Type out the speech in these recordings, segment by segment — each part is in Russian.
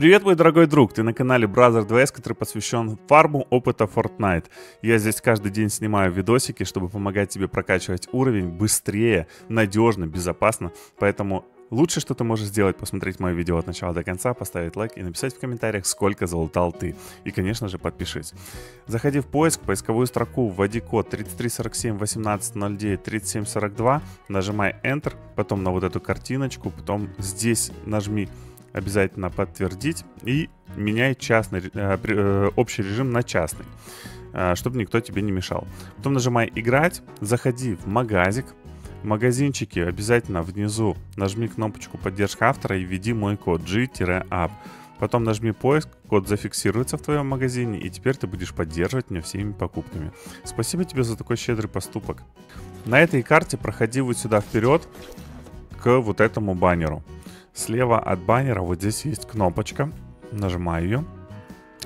Привет, мой дорогой друг! Ты на канале Brother 2S, который посвящен фарму опыта Fortnite. Я здесь каждый день снимаю видосики, чтобы помогать тебе прокачивать уровень быстрее, надежно, безопасно. Поэтому Лучше, что ты можешь сделать, посмотреть мое видео от начала до конца, поставить лайк и написать в комментариях, сколько залутал ты. И, конечно же, подпишись. Заходи в поиск, поисковую строку, вводи код 3347 1809 3742, нажимай Enter, потом на вот эту картиночку, потом здесь нажми обязательно подтвердить и меняй частный, э, э, общий режим на частный, э, чтобы никто тебе не мешал. Потом нажимай играть, заходи в магазик, в магазинчике обязательно внизу нажми кнопочку поддержка автора и введи мой код G-up. Потом нажми поиск, код зафиксируется в твоем магазине, и теперь ты будешь поддерживать меня всеми покупками. Спасибо тебе за такой щедрый поступок. На этой карте проходи вот сюда вперед к вот этому баннеру. Слева от баннера вот здесь есть кнопочка. Нажимаю ее.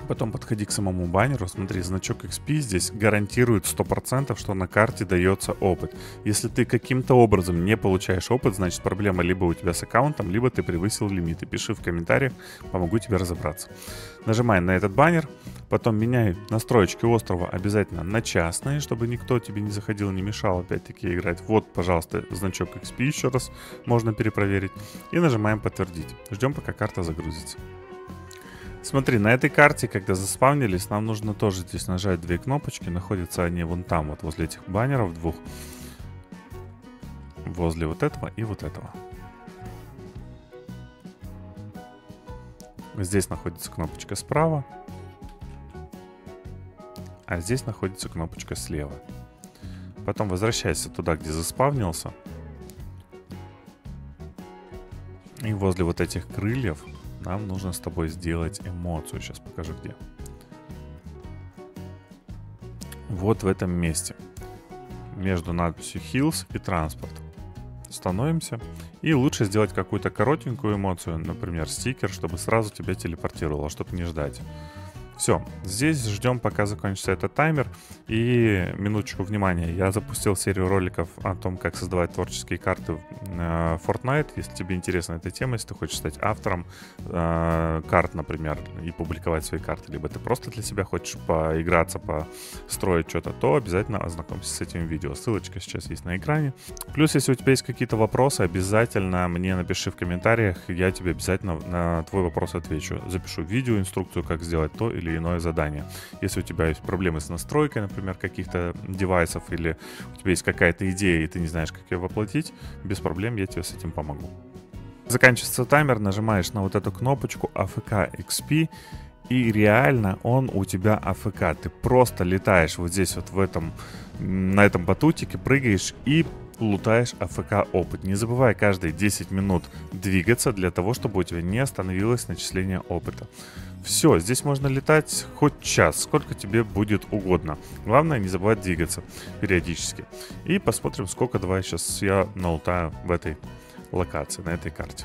Потом подходи к самому баннеру, смотри, значок XP здесь гарантирует 100%, что на карте дается опыт. Если ты каким-то образом не получаешь опыт, значит проблема либо у тебя с аккаунтом, либо ты превысил лимиты. Пиши в комментариях, помогу тебе разобраться. Нажимай на этот баннер, потом меняй настройки острова обязательно на частные, чтобы никто тебе не заходил, не мешал опять-таки играть. Вот, пожалуйста, значок XP еще раз можно перепроверить. И нажимаем подтвердить. Ждем, пока карта загрузится. Смотри, на этой карте, когда заспавнились, нам нужно тоже здесь нажать две кнопочки. Находятся они вон там, вот возле этих баннеров двух. Возле вот этого и вот этого. Здесь находится кнопочка справа. А здесь находится кнопочка слева. Потом возвращайся туда, где заспавнился. И возле вот этих крыльев нам нужно с тобой сделать эмоцию. Сейчас покажу где. Вот в этом месте. Между надписью Hills и Transport. Становимся. И лучше сделать какую-то коротенькую эмоцию, например, стикер, чтобы сразу тебя телепортировало, чтобы не ждать. Все, здесь ждем, пока закончится этот таймер. И минуточку внимания, я запустил серию роликов о том, как создавать творческие карты в э, Fortnite. Если тебе интересна эта тема, если ты хочешь стать автором э, карт, например, и публиковать свои карты, либо ты просто для себя хочешь поиграться, построить что-то, то обязательно ознакомься с этим видео. Ссылочка сейчас есть на экране. Плюс, если у тебя есть какие-то вопросы, обязательно мне напиши в комментариях, я тебе обязательно на твой вопрос отвечу. Запишу видео, инструкцию, как сделать то или или иное задание. Если у тебя есть проблемы с настройкой, например, каких-то девайсов, или у тебя есть какая-то идея, и ты не знаешь, как ее воплотить, без проблем я тебе с этим помогу. Заканчивается таймер, нажимаешь на вот эту кнопочку AFK XP, и реально он у тебя АФК. Ты просто летаешь вот здесь вот в этом, на этом батутике, прыгаешь и лутаешь АФК опыт. Не забывай каждые 10 минут двигаться для того, чтобы у тебя не остановилось начисление опыта. Все, здесь можно летать хоть час, сколько тебе будет угодно. Главное не забывать двигаться периодически. И посмотрим, сколько давай сейчас я налутаю в этой локации, на этой карте.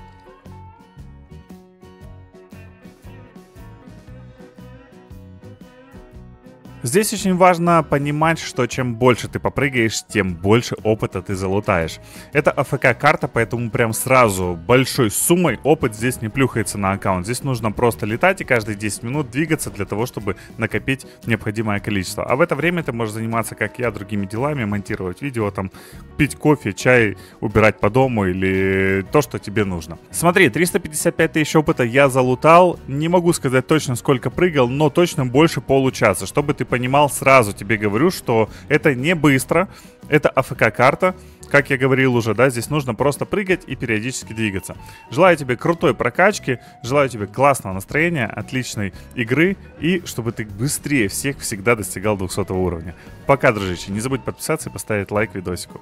Здесь очень важно понимать, что чем больше ты попрыгаешь, тем больше опыта ты залутаешь. Это АФК-карта, поэтому прям сразу большой суммой опыт здесь не плюхается на аккаунт. Здесь нужно просто летать и каждые 10 минут двигаться для того, чтобы накопить необходимое количество. А в это время ты можешь заниматься, как я, другими делами, монтировать видео, там, пить кофе, чай, убирать по дому или то, что тебе нужно. Смотри, 355 тысяч опыта я залутал. Не могу сказать точно, сколько прыгал, но точно больше получаса, чтобы ты понимал, сразу тебе говорю, что это не быстро, это АФК-карта, как я говорил уже, да, здесь нужно просто прыгать и периодически двигаться. Желаю тебе крутой прокачки, желаю тебе классного настроения, отличной игры и чтобы ты быстрее всех всегда достигал 200 уровня. Пока, дружище, не забудь подписаться и поставить лайк видосику.